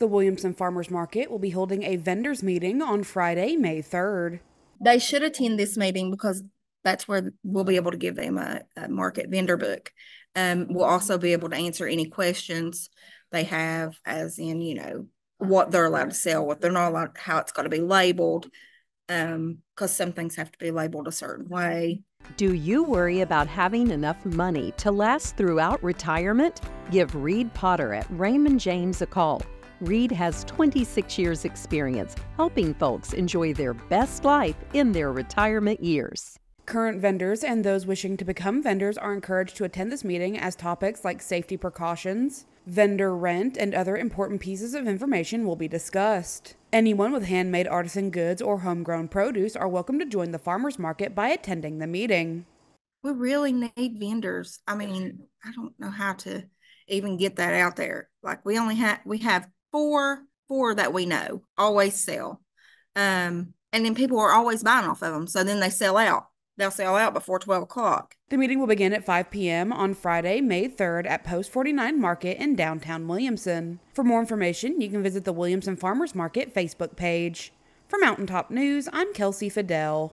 The Williamson Farmers Market will be holding a vendors meeting on Friday, May 3rd. They should attend this meeting because that's where we'll be able to give them a, a market vendor book. Um, we'll also be able to answer any questions they have, as in, you know, what they're allowed to sell, what they're not allowed, how it's got to be labeled, um, because some things have to be labeled a certain way. Do you worry about having enough money to last throughout retirement? Give Reed Potter at Raymond James a call. Reed has 26 years' experience helping folks enjoy their best life in their retirement years. Current vendors and those wishing to become vendors are encouraged to attend this meeting as topics like safety precautions, vendor rent, and other important pieces of information will be discussed. Anyone with handmade artisan goods or homegrown produce are welcome to join the farmers market by attending the meeting. We really need vendors. I mean, I don't know how to even get that out there. Like we only have we have four four that we know always sell. Um and then people are always buying off of them. So then they sell out. They'll sell out before 12 o'clock. The meeting will begin at 5 p.m. on Friday, May 3rd at Post 49 Market in downtown Williamson. For more information, you can visit the Williamson Farmers Market Facebook page. For Mountaintop News, I'm Kelsey Fidel.